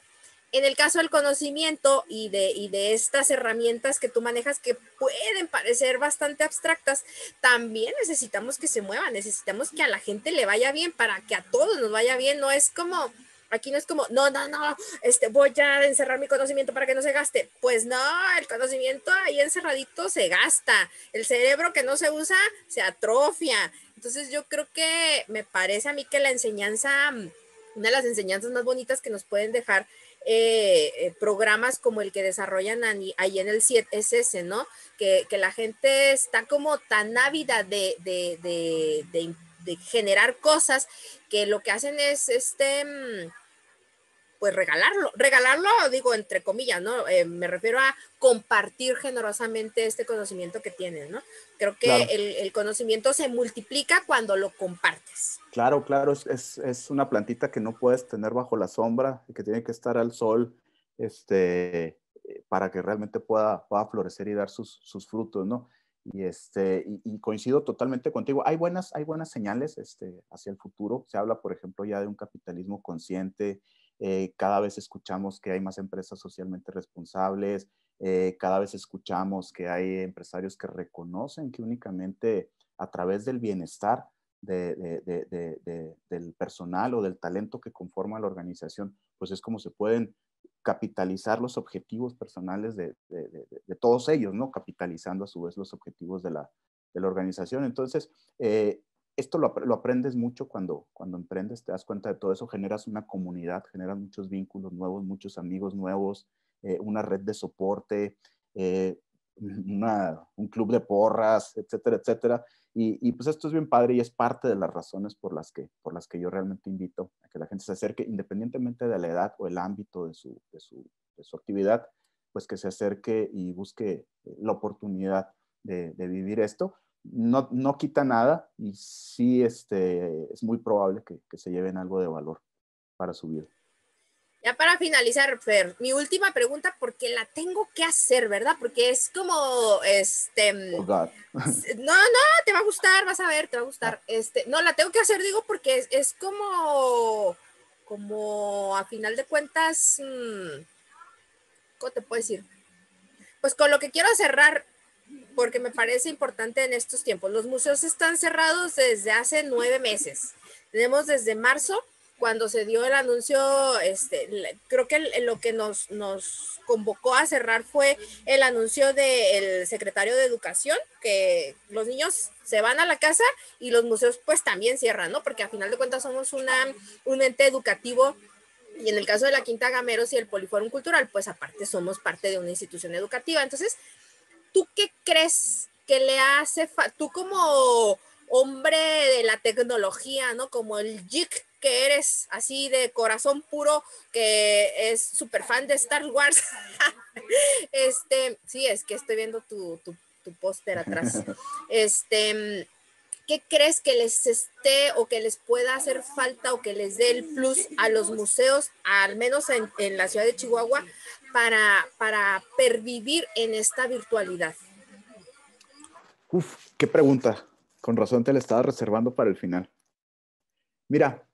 [SPEAKER 2] En el caso del conocimiento y de, y de estas herramientas que tú manejas que pueden parecer bastante abstractas, también necesitamos que se muevan, necesitamos que a la gente le vaya bien para que a todos nos vaya bien. No es como, Aquí no es como, no, no, no, este, voy a encerrar mi conocimiento para que no se gaste. Pues no, el conocimiento ahí encerradito se gasta. El cerebro que no se usa se atrofia. Entonces yo creo que me parece a mí que la enseñanza, una de las enseñanzas más bonitas que nos pueden dejar eh, eh, programas como el que desarrollan ahí en el 7SS, ¿no? Que, que, la gente está como tan ávida de, de, de, de de generar cosas que lo que hacen es este mm, pues regalarlo, regalarlo digo entre comillas, ¿no? Eh, me refiero a compartir generosamente este conocimiento que tienen, ¿no? Creo que el, el, conocimiento se multiplica cuando lo compartes.
[SPEAKER 1] Claro, claro, es, es, es, una plantita que no puedes tener bajo la sombra, que tiene que estar al sol, este, para que realmente pueda, pueda florecer y dar sus, sus frutos, ¿no? Y, este, y, coincido totalmente contigo. Hay buenas, hay buenas señales este, hacia el futuro. Se habla, por ejemplo, ya de un capitalismo consciente. Eh, cada vez escuchamos que hay más empresas socialmente responsables. Eh, cada vez escuchamos que hay empresarios que reconocen que únicamente a través del bienestar de, de, de, del personal o del talento que conforma la organización, pues es como se pueden capitalizar los objetivos personales de, de, todos ellos, ¿no? Capitalizando a su vez los objetivos de la, la organización. Entonces, eh, esto lo, lo, aprendes mucho cuando, cuando emprendes, te das cuenta de todo eso, generas una comunidad, generas muchos vínculos nuevos, muchos amigos nuevos, eh, una red de soporte, eh, un club de porras, etcétera, etcétera. Y, y, pues esto es bien padre y es parte de las razones por las, que, por las que yo realmente invito a que la gente se acerque, independientemente de la edad o el ámbito de su, de su, de su actividad, pues que se acerque y busque la oportunidad de, de vivir esto. No, no, quita nada y sí este, es muy probable que, que se lleven algo de valor para su vida.
[SPEAKER 2] Ya para finalizar, Fer, mi última pregunta, porque la tengo que hacer, ¿verdad? Porque es como, este, oh God. no, no, te va a gustar, vas a ver, te va a gustar. Este, no, la tengo que hacer, digo, porque es, es como, como a final de cuentas, mmm, ¿cómo te puedo decir? Pues con lo que quiero cerrar, porque me parece importante en estos tiempos. Los museos están cerrados desde hace nueve meses. Tenemos desde marzo cuando se dio el anuncio, este, creo que lo que nos, nos convocó a cerrar fue el anuncio del secretario de Educación, que los niños se van a la casa y los museos pues también cierran, ¿no? Porque a final de cuentas somos una, un ente educativo y en el caso de la Quinta Gameros y el Poliforum Cultural, pues aparte somos parte de una institución educativa. Entonces, ¿tú qué crees que le hace, tú como hombre de la tecnología, ¿no? Como el geek que eres, así de corazón puro, que es súper fan de Star Wars. este, sí, es que estoy viendo tu, tu, tu póster atrás. Este, ¿qué crees que les esté o que les pueda hacer falta o que les dé el plus a los museos, al menos en, en la ciudad de Chihuahua, para, para pervivir en esta virtualidad?
[SPEAKER 1] Uf, qué pregunta. Con razón te la estaba reservando para el final. Mira,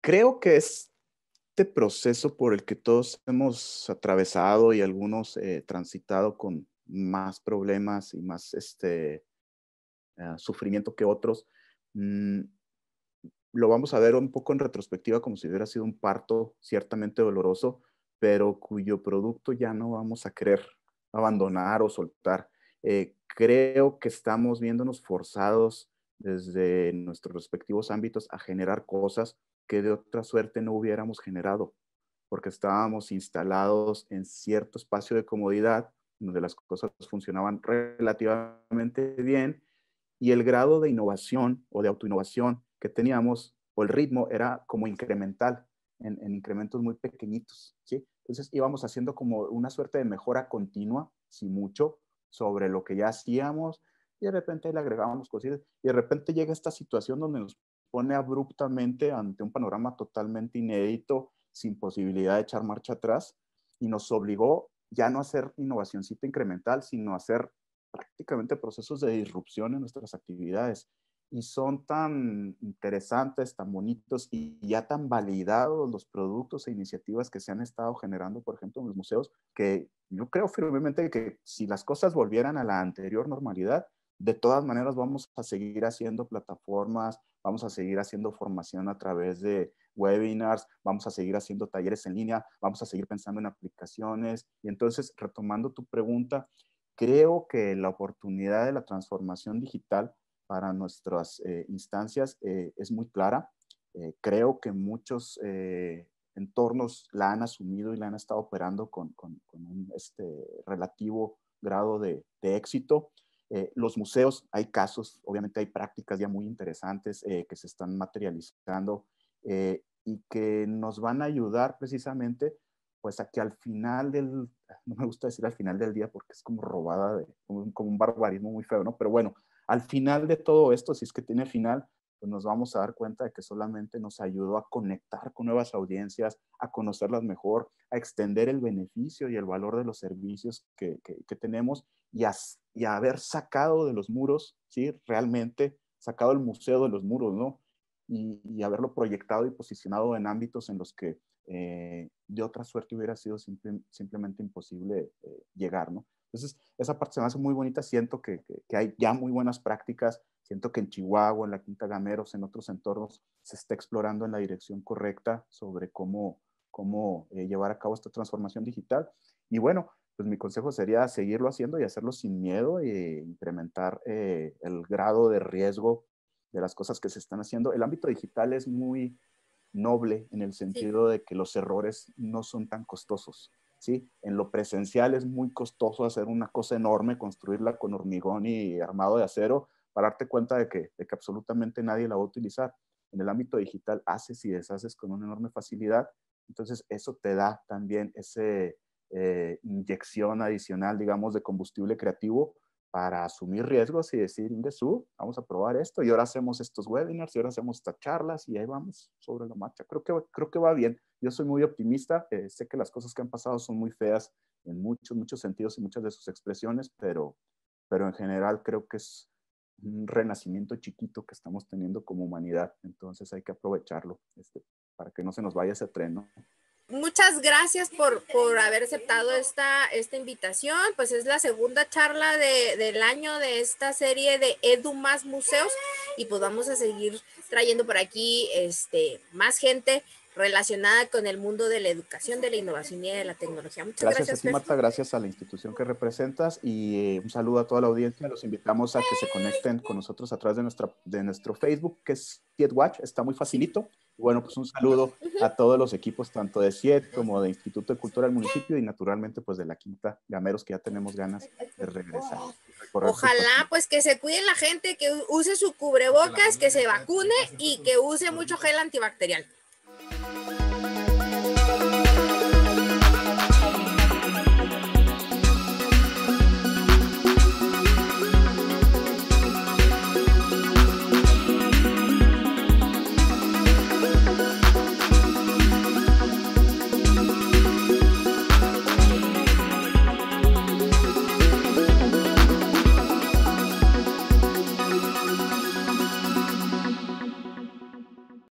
[SPEAKER 1] creo que este proceso por el que todos hemos atravesado y algunos eh, transitado con más problemas y más este, uh, sufrimiento que otros, mmm, lo vamos a ver un poco en retrospectiva como si hubiera sido un parto ciertamente doloroso, pero cuyo producto ya no vamos a querer abandonar o soltar. Eh, creo que estamos viéndonos forzados desde nuestros respectivos ámbitos a generar cosas que de otra suerte no hubiéramos generado, porque estábamos instalados en cierto espacio de comodidad donde las cosas funcionaban relativamente bien y el grado de innovación o de autoinnovación que teníamos o el ritmo era como incremental, en, en incrementos muy pequeñitos, ¿sí? Entonces íbamos haciendo como una suerte de mejora continua, si mucho, sobre lo que ya hacíamos y de repente le agregábamos cositas y de repente llega esta situación donde nos pone abruptamente ante un panorama totalmente inédito, sin posibilidad de echar marcha atrás y nos obligó ya no a hacer innovacióncita incremental, sino a hacer prácticamente procesos de disrupción en nuestras actividades. Y son tan interesantes, tan bonitos y ya tan validados los productos e iniciativas que se han estado generando, por ejemplo, en los museos, que yo creo firmemente que si las cosas volvieran a la anterior normalidad, de todas maneras vamos a seguir haciendo plataformas, vamos a seguir haciendo formación a través de webinars, vamos a seguir haciendo talleres en línea, vamos a seguir pensando en aplicaciones. Y entonces, retomando tu pregunta, creo que la oportunidad de la transformación digital para nuestras eh, instancias eh, es muy clara. Eh, creo que muchos entornos la han asumido y la han estado operando con, un este, relativo grado de éxito. Eh, los museos, hay casos, obviamente hay prácticas ya muy interesantes eh, que se están materializando eh, y que nos van a ayudar precisamente pues a que al final del, no me gusta decir al final del día porque es como robada, de, como, como un barbarismo muy feo, ¿no? Pero bueno, al final de todo esto, si es que tiene final, pues nos vamos a dar cuenta de que solamente nos ayudó a conectar con nuevas audiencias, a conocerlas mejor, a extender el beneficio y el valor de los servicios que, que, tenemos y a, y a, haber sacado de los muros, ¿sí? Realmente sacado el museo de los muros, ¿no? Y, y haberlo proyectado y posicionado en ámbitos en los que eh, de otra suerte hubiera sido simple, simplemente imposible eh, llegar, ¿no? Entonces, esa parte se me hace muy bonita, siento que, que, que hay ya muy buenas prácticas Siento que en Chihuahua, en la Quinta Gameros, en otros entornos, se está explorando en la dirección correcta sobre cómo, cómo eh, llevar a cabo esta transformación digital. Y bueno, pues mi consejo sería seguirlo haciendo y hacerlo sin miedo e incrementar eh, el grado de riesgo de las cosas que se están haciendo. El ámbito digital es muy noble en el sentido de que los errores no son tan costosos. En lo presencial es muy costoso hacer una cosa enorme, construirla con hormigón y armado de acero, para darte cuenta de que, absolutamente nadie la va a utilizar. En el ámbito digital haces y deshaces con una enorme facilidad, entonces eso te da también esa eh, inyección adicional, digamos, de combustible creativo para asumir riesgos y decir, Ingesu, vamos a probar esto y ahora hacemos estos webinars y ahora hacemos estas charlas y ahí vamos sobre la marcha. Creo que, creo que va bien. Yo soy muy optimista. Eh, sé que las cosas que han pasado son muy feas en muchos, muchos sentidos y muchas de sus expresiones, pero, pero en general creo que es un renacimiento chiquito que estamos teniendo como humanidad. Entonces hay que aprovecharlo este, para que no se nos vaya ese tren, ¿no?
[SPEAKER 2] Muchas gracias por, por haber aceptado esta, esta invitación. Pues es la segunda charla de, del año de esta serie de Edu Más Museos y pues vamos a seguir trayendo por aquí este, más gente relacionada con el mundo de la educación, de la innovación y de la tecnología. Muchas gracias.
[SPEAKER 1] Gracias, Marta. Gracias a la institución que representas y eh, un saludo a toda la audiencia. Los invitamos a que se conecten con nosotros a través de, nuestra, de nuestro Facebook, que es Watch. Está muy facilito. Bueno, pues un saludo a todos los equipos, tanto de CIET como de Instituto de Cultura del municipio y naturalmente pues de la Quinta Gameros, que ya tenemos ganas de regresar.
[SPEAKER 2] Ojalá pues que se cuide la gente, que use su cubrebocas, que se vacune y que use mucho gel antibacterial. Música